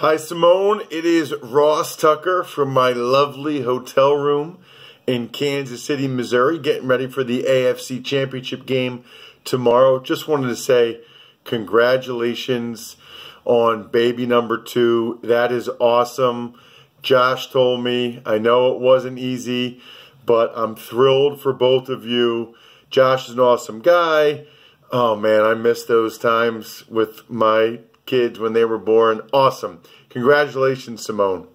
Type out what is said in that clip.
Hi, Simone. It is Ross Tucker from my lovely hotel room in Kansas City, Missouri, getting ready for the AFC Championship game tomorrow. Just wanted to say congratulations on baby number two. That is awesome. Josh told me, I know it wasn't easy, but I'm thrilled for both of you. Josh is an awesome guy. Oh man, I miss those times with my kids when they were born. Awesome. Congratulations, Simone.